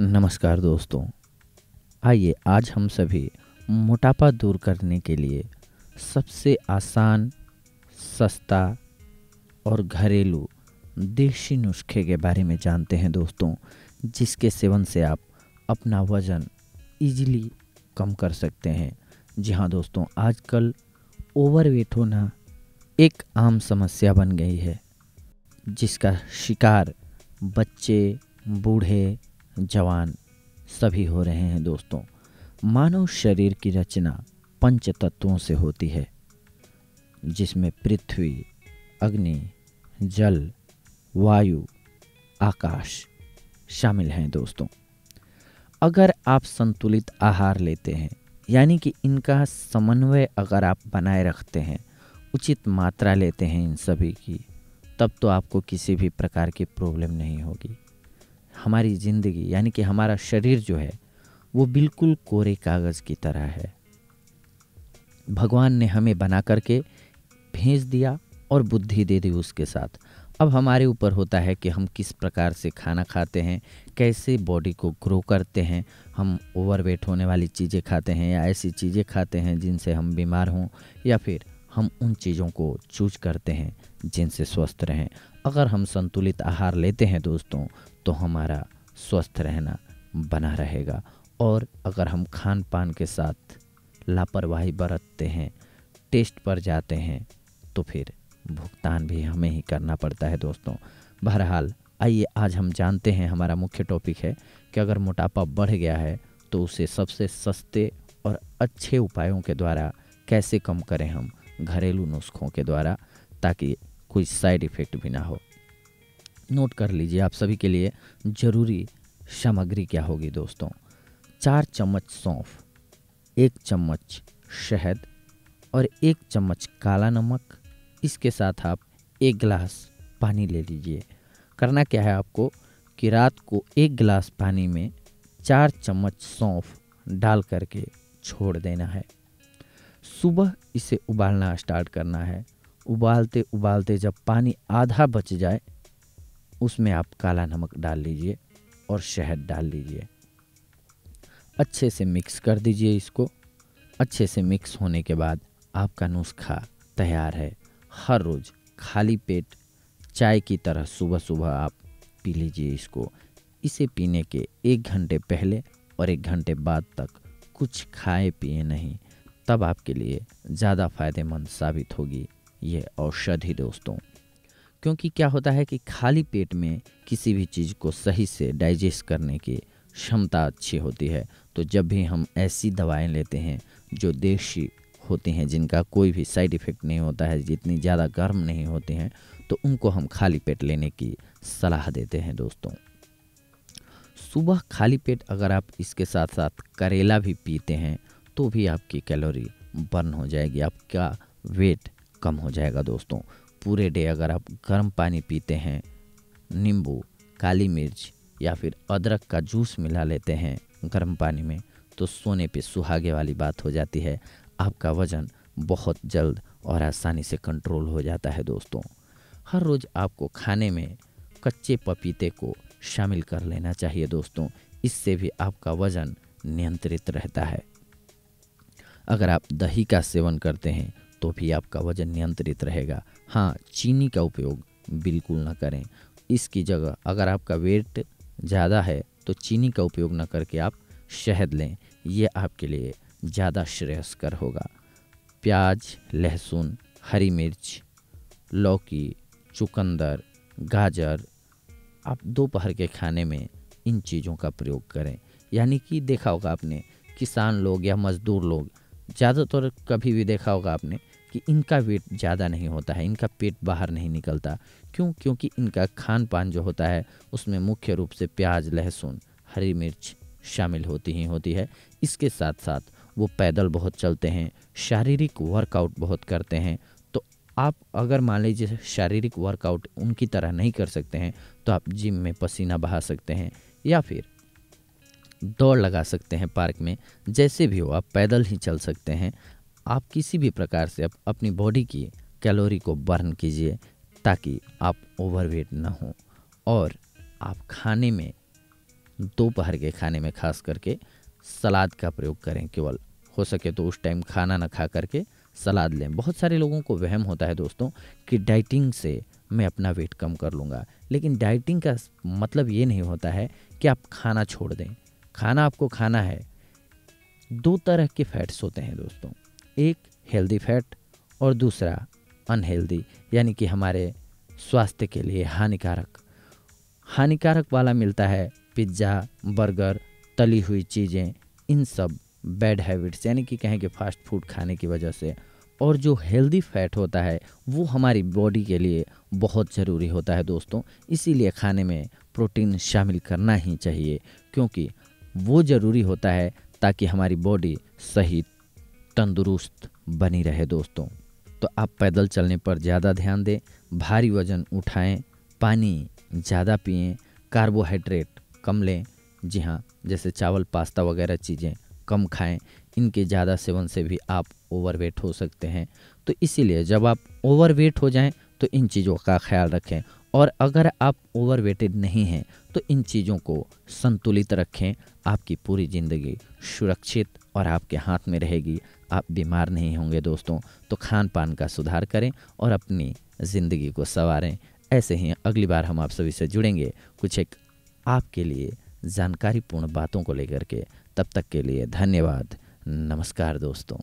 नमस्कार दोस्तों। आइए आज हम सभी मोटापा दूर करने के लिए सबसे आसान, सस्ता और घरेलू देसी नुस्खे के बारे में जानते हैं दोस्तों, जिसके सेवन से आप अपना वज़न इजीली कम कर सकते हैं। जी हाँ दोस्तों, आजकल ओवरवेट होना एक आम समस्या बन गई है, जिसका शिकार बच्चे, बूढ़े जवान सभी हो रहे हैं दोस्तों। मानव शरीर की रचना पंच तत्वों से होती है, जिसमें पृथ्वी, अग्नि, जल, वायु, आकाश शामिल हैं दोस्तों। अगर आप संतुलित आहार लेते हैं, यानी कि इनका समन्वय अगर आप बनाए रखते हैं, उचित मात्रा लेते हैं इन सभी की, तब तो आपको किसी भी प्रकार की प्रॉब्लम नहीं होगी। हमारी ज़िंदगी, यानी कि हमारा शरीर जो है, वो बिल्कुल कोरे कागज़ की तरह है। भगवान ने हमें बना करके भेज दिया और बुद्धि दे दी उसके साथ। अब हमारे ऊपर होता है कि हम किस प्रकार से खाना खाते हैं, कैसे बॉडी को ग्रो करते हैं, हम ओवरवेट होने वाली चीज़ें खाते हैं या ऐसी चीज़ें खाते हैं जिनसे हम बीमार हों, या फिर हम उन चीज़ों को चूज़ करते हैं जिनसे स्वस्थ रहें। अगर हम संतुलित आहार लेते हैं दोस्तों तो हमारा स्वस्थ रहना बना रहेगा। और अगर हम खान पान के साथ लापरवाही बरतते हैं, टेस्ट पर जाते हैं तो फिर भुगतान भी हमें ही करना पड़ता है दोस्तों। बहरहाल, आइए आज हम जानते हैं हमारा मुख्य टॉपिक है कि अगर मोटापा बढ़ गया है तो उसे सबसे सस्ते और अच्छे उपायों के द्वारा कैसे कम करें हम? घरेलू नुस्खों के द्वारा, ताकि कोई साइड इफ़ेक्ट भी ना हो। नोट कर लीजिए आप सभी के लिए ज़रूरी सामग्री क्या होगी दोस्तों? चार चम्मच सौंफ, एक चम्मच शहद और एक चम्मच काला नमक। इसके साथ आप एक गिलास पानी ले लीजिए। करना क्या है आपको कि रात को एक गिलास पानी में चार चम्मच सौंफ डाल करके छोड़ देना है। सुबह इसे उबालना स्टार्ट करना है। उबालते उबालते जब पानी आधा बच जाए, उसमें आप काला नमक डाल लीजिए और शहद डाल लीजिए। अच्छे से मिक्स कर दीजिए इसको। अच्छे से मिक्स होने के बाद आपका नुस्खा तैयार है। हर रोज़ खाली पेट चाय की तरह सुबह सुबह आप पी लीजिए इसको। इसे पीने के एक घंटे पहले और एक घंटे बाद तक कुछ खाए पिए नहीं, तब आपके लिए ज़्यादा फ़ायदेमंद साबित होगी। ये औषधि दोस्तों। क्योंकि क्या होता है कि खाली पेट में किसी भी चीज़ को सही से डाइजेस्ट करने की क्षमता अच्छी होती है। तो जब भी हम ऐसी दवाएँ लेते हैं जो देशी होती हैं, जिनका कोई भी साइड इफ़ेक्ट नहीं होता है, जितनी ज़्यादा गर्म नहीं होती हैं तो उनको हम खाली पेट लेने की सलाह देते हैं दोस्तों। सुबह खाली पेट अगर आप इसके साथ साथ करेला भी पीते हैं तो भी आपकी कैलोरी बर्न हो जाएगी, आपका वेट कम हो जाएगा दोस्तों। पूरे डे अगर आप गर्म पानी पीते हैं, नींबू, काली मिर्च या फिर अदरक का जूस मिला लेते हैं गर्म पानी में तो सोने पे सुहागे वाली बात हो जाती है। आपका वज़न बहुत जल्द और आसानी से कंट्रोल हो जाता है दोस्तों। हर रोज़ आपको खाने में कच्चे पपीते को शामिल कर लेना चाहिए दोस्तों। इससे भी आपका वज़न नियंत्रित रहता है। अगर आप दही का सेवन करते हैं तो भी आपका वज़न नियंत्रित रहेगा। हाँ चीनी का उपयोग बिल्कुल ना करें। इसकी जगह अगर आपका वेट ज़्यादा है तो चीनी का उपयोग न करके आप शहद लें। यह आपके लिए ज़्यादा श्रेयस्कर होगा। प्याज, लहसुन, हरी मिर्च, लौकी, चुकंदर, गाजर, आप दोपहर के खाने में इन चीज़ों का प्रयोग करें। यानी कि देखा होगा आपने, किसान लोग या मज़दूर लोग ज़्यादातर कभी भी देखा होगा आपने कि इनका वेट ज़्यादा नहीं होता है, इनका पेट बाहर नहीं निकलता। क्यों? क्योंकि इनका खान पान जो होता है, उसमें मुख्य रूप से प्याज, लहसुन, हरी मिर्च शामिल होती ही होती है। इसके साथ साथ वो पैदल बहुत चलते हैं, शारीरिक वर्कआउट बहुत करते हैं। तो आप अगर मान लीजिए शारीरिक वर्कआउट उनकी तरह नहीं कर सकते हैं तो आप जिम में पसीना बहा सकते हैं या फिर दौड़ लगा सकते हैं पार्क में, जैसे भी हो, आप पैदल ही चल सकते हैं। आप किसी भी प्रकार से आप अपनी बॉडी की कैलोरी को बर्न कीजिए, ताकि आप ओवरवेट ना हो। और आप खाने में, दोपहर के खाने में खास करके सलाद का प्रयोग करें, केवल हो सके तो उस टाइम खाना ना खा करके सलाद लें। बहुत सारे लोगों को वहम होता है दोस्तों कि डाइटिंग से मैं अपना वेट कम कर लूँगा, लेकिन डाइटिंग का मतलब ये नहीं होता है कि आप खाना छोड़ दें। खाना आपको खाना है। दो तरह के फैट्स होते हैं दोस्तों। एक हेल्दी फैट और दूसरा अनहेल्दी यानी कि हमारे स्वास्थ्य के लिए हानिकारक। हानिकारक वाला मिलता है पिज़्ज़ा, बर्गर, तली हुई चीज़ें, इन सब बैड हैबिट्स यानी कि कहें कि फास्ट फ़ूड खाने की वजह से। और जो हेल्दी फैट होता है, वो हमारी बॉडी के लिए बहुत ज़रूरी होता है दोस्तों। इसीलिए खाने में प्रोटीन शामिल करना ही चाहिए, क्योंकि वो ज़रूरी होता है ताकि हमारी बॉडी सही, तंदुरुस्त बनी रहे दोस्तों। तो आप पैदल चलने पर ज़्यादा ध्यान दें, भारी वज़न उठाएँ, पानी ज़्यादा पिएँ कार्बोहाइड्रेट कम लें, जी हाँ जैसे चावल, पास्ता वगैरह चीज़ें कम खाएँ, इनके ज़्यादा सेवन से भी आप ओवरवेट हो सकते हैं। तो इसीलिए जब आप ओवरवेट हो जाएँ तो इन चीज़ों का ख्याल रखें और अगर आप ओवरवेटेड नहीं हैं तो इन चीज़ों को संतुलित रखें। आपकी पूरी ज़िंदगी सुरक्षित और आपके हाथ में रहेगी। आप बीमार नहीं होंगे दोस्तों तो खान पान का सुधार करें और अपनी ज़िंदगी को संवारें। ऐसे ही अगली बार हम आप सभी से जुड़ेंगे कुछ एक आपके लिए जानकारीपूर्ण बातों को लेकर के। तब तक के लिए धन्यवाद। नमस्कार दोस्तों।